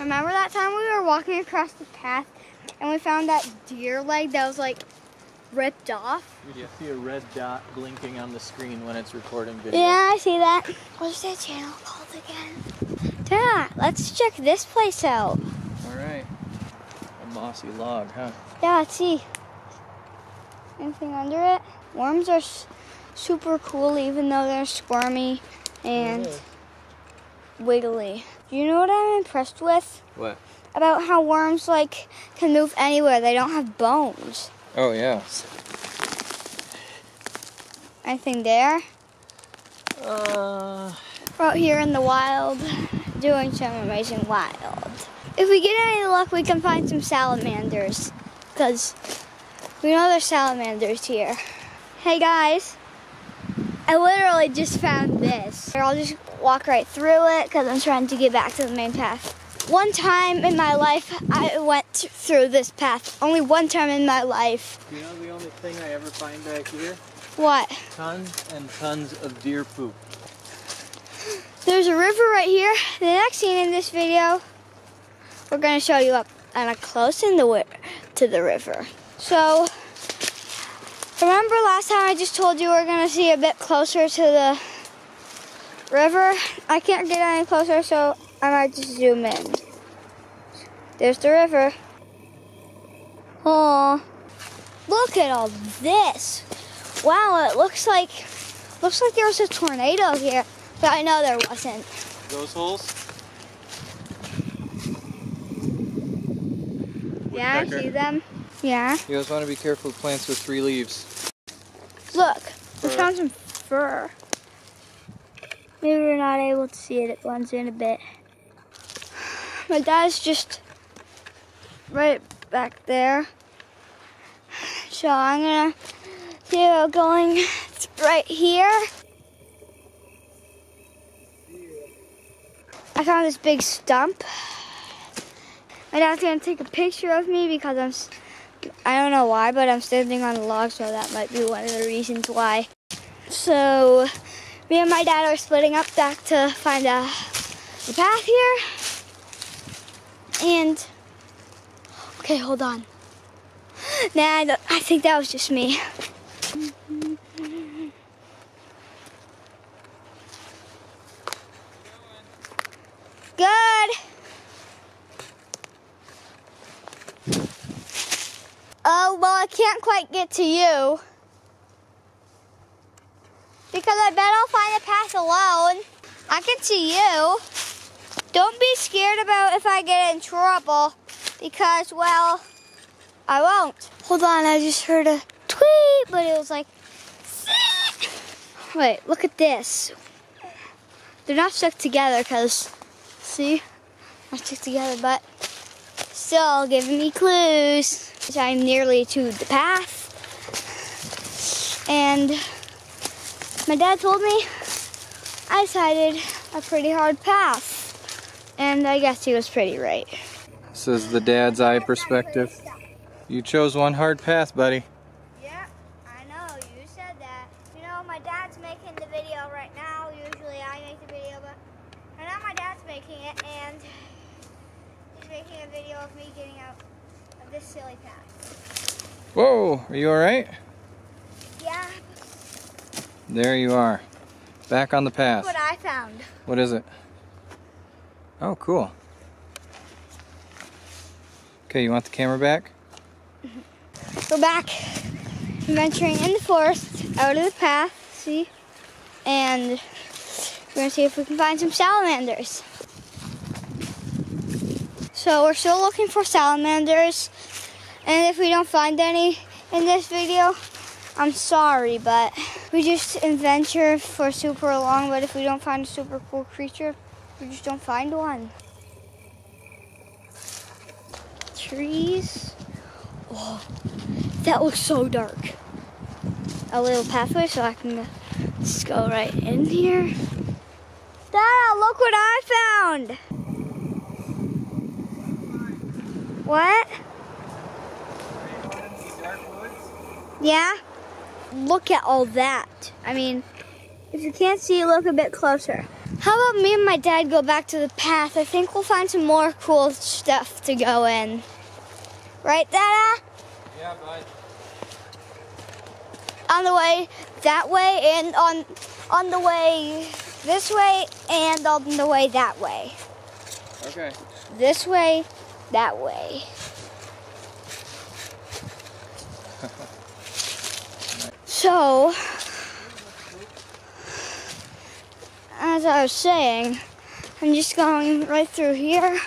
Remember that time we were walking across the path and we found that deer leg that was like ripped off? You see a red dot blinking on the screen when it's recording video. Yeah, I see that. What's that channel called again? Yeah, let's check this place out. All right. A mossy log, huh? Yeah, let's see. Anything under it? Worms are s- super cool even though they're squirmy and wiggly. You know what I'm impressed with? What? About how worms like can move anywhere. They don't have bones. Oh yeah. Anything there? Uh, out here in the wild doing some amazing wild. If we get any luck, we can find some salamanders because we know there's salamanders here. Hey guys, I literally just found this. I'll just walk right through it because I'm trying to get back to the main path. One time in my life, I went through this path. Only one time in my life. you know the only thing I ever find back here? What? Tons and tons of deer poop. There's a river right here. The next scene in this video, we're going to show you up on a close in the to the river. So, remember last time I just told you we're going to see a bit closer to the river? I can't get any closer, so I might just zoom in. There's the river. Oh, look at all this. Wow, it looks like looks like there was a tornado here. But I know there wasn't. Those holes? Yeah, I see them. Yeah. You guys want to be careful with plants with three leaves. Look, we found some fur. Maybe we're not able to see it. It blends in a bit. My dad's just right back there. So I'm gonna see going right here. I found this big stump. My dad's gonna take a picture of me because I'm. I don't know why, but I'm standing on a log, so that might be one of the reasons why. So, me and my dad are splitting up back to find a, the path here. And, okay, hold on. Nah, I, I think that was just me. Good. Oh, well, I can't quite get to you. Because I bet I'll find the path alone. I can see you. Don't be scared about if I get in trouble. Because, well, I won't. Hold on, I just heard a tweet, but it was like, wait, look at this. They're not stuck together because, see, not stuck together, but still giving me clues. I'm nearly to the path. And my dad told me I decided a pretty hard path. And I guess he was pretty right. This is the dad's eye perspective. You chose one hard path, buddy. Yeah, I know, you said that. You know, my dad's making the video right now. Usually I make the video, but right now my dad's making it, and he's making a video of me getting out of this silly path. Whoa, are you alright? Yeah, There you are. Back on the path. what I found. What is it? Oh, cool. Okay, you want the camera back? We're back venturing in the forest, out of the path, see? And we're gonna see if we can find some salamanders. So we're still looking for salamanders, and if we don't find any in this video, I'm sorry, but we just adventure for super long, but if we don't find a super cool creature, we just don't find one. Trees. Oh, that looks so dark. A little pathway so I can just go right in here. Dad, look what I found. What? Yeah? Look at all that. I mean, if you can't see, look a bit closer. How about me and my dad go back to the path? I think we'll find some more cool stuff to go in. Right, Dada? Yeah, bud. On the way that way and on on the way this way and on the way that way. Okay. This way, that way. So, as I was saying, I'm just going right through here,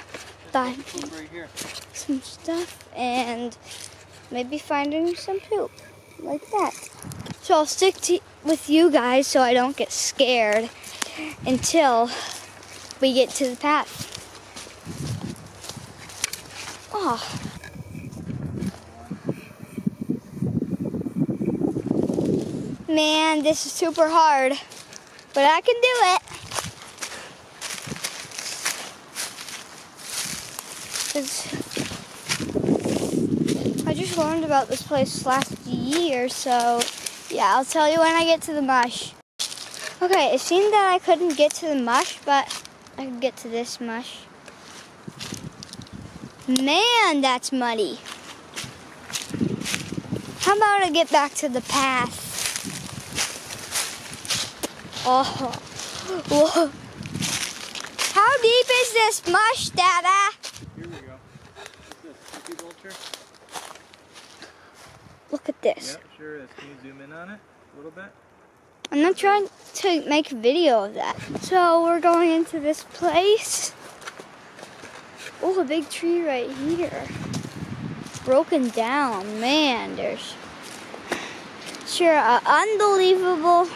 buy Poop right some stuff, and maybe finding some poop, like that. So I'll stick to, with you guys so I don't get scared until we get to the path. Oh. Man, this is super hard, but I can do it. I just learned about this place last year, so yeah, I'll tell you when I get to the mush. Okay, it seemed that I couldn't get to the mush, but I could get to this mush. Man, that's muddy. How about I get back to the path? Oh, whoa. How deep is this mush, Dada? Here we go. This? Vulture? Look at this. Yep, sure is. Can you zoom in on it a little bit? I'm not trying to make a video of that. So we're going into this place. Oh, a big tree right here. Broken down. Man, there's sure an unbelievable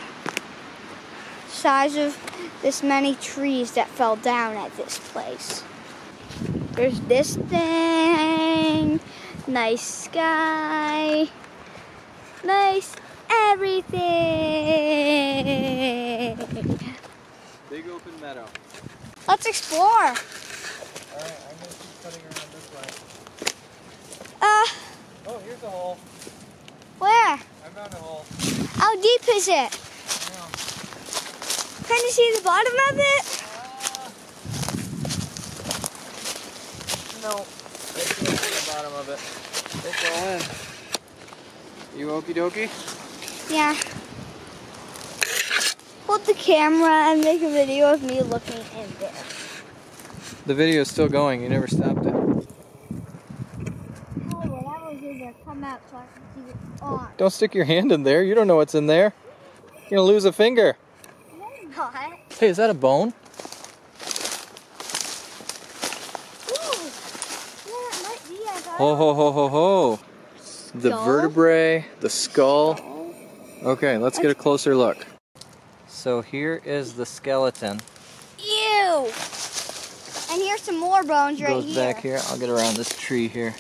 size of this many trees that fell down at this place. There's this thing. Nice sky. Nice everything. Big open meadow. Let's explore. Alright, I'm gonna keep cutting around this way. Uh, Oh, here's a hole. where? I found a hole. How deep is it? Now, Can you see the bottom of it? no. Let's go to the bottom of it. Let's go in. You okie dokie? Yeah. Hold the camera and make a video of me looking in there. The video is still going. You never stopped it. Oh, whatever's come out so I can see it on. Don't stick your hand in there. You don't know what's in there. You're gonna lose a finger. Hey, is that a bone? Ooh. Yeah, it might be. I thought Ho ho ho ho ho. The Skull? vertebrae, the skull. Oh. Okay, let's get a closer look. So here is the skeleton. Ew. And here's some more bones right Goes here. back here. I'll get around this tree here.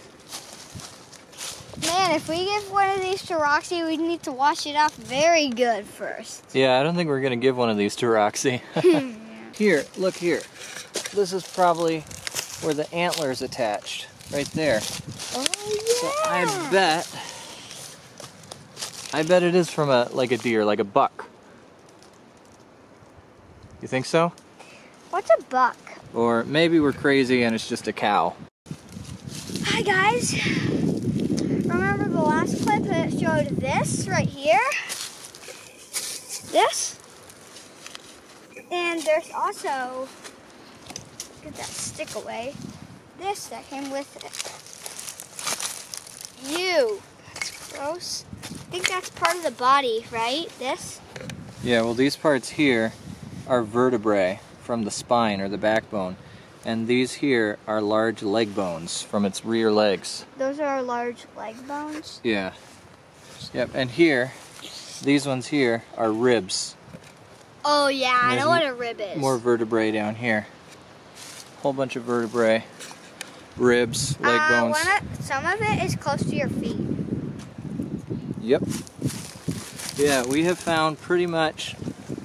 Man, if we give one of these to Roxy, we need to wash it off very good first. Yeah, I don't think we're gonna give one of these to Roxy. here, look here. This is probably where the antler's attached. Right there. Oh So yeah. I bet I bet it is from a like a deer, like a buck. You think so? What's a buck? Or maybe we're crazy and it's just a cow. Hi guys. Last clip that showed this right here? This? And there's also get that stick away. This that came with it. You. That's gross. I think that's part of the body, right? This? Yeah, well these parts here are vertebrae from the spine or the backbone. And these here are large leg bones from its rear legs. Those are our large leg bones. Yeah. Yep, and here, these ones here are ribs. Oh yeah, I know what a rib is. More vertebrae down here. Whole bunch of vertebrae, ribs, leg uh, bones. one of- some of it is close to your feet. Yep. Yeah, we have found pretty much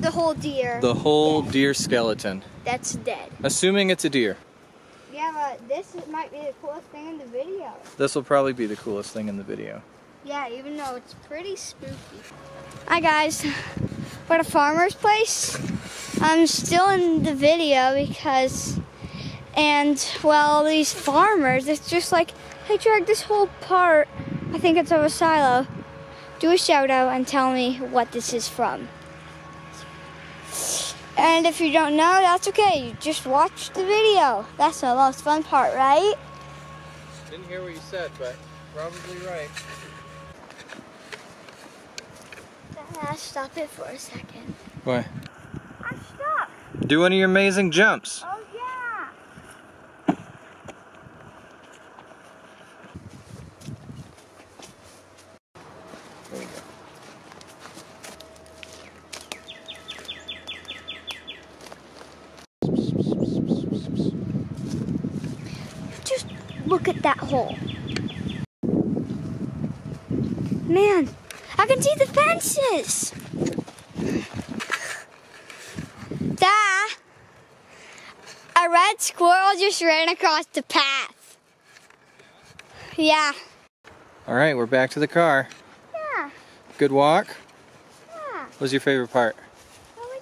The whole deer. the whole deer skeleton. That's dead. Assuming it's a deer. Yeah, but this might be the coolest thing in the video. This will probably be the coolest thing in the video. Yeah, even though it's pretty spooky. Hi guys, we're at a farmer's place. I'm still in the video because, and well, these farmers, it's just like, hey, drag this whole part. I think it's of a silo. Do a shout out and tell me what this is from. And if you don't know, that's okay. You just watch the video. That's the most fun part, right? Didn't hear what you said, but probably right. Ah, stop it for a second. Why? I'm stuck. Do one of your amazing jumps. Oh yeah. There we go. Just look at that hole. Man, I can see the fences. Da, a red squirrel just ran across the path. Yeah. All right, we're back to the car. Yeah. Good walk. Yeah. What was your favorite part?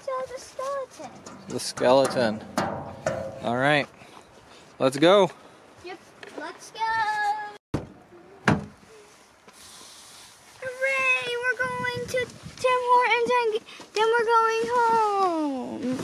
Tell the skeleton. The skeleton. All right, let's go. Then we're going home.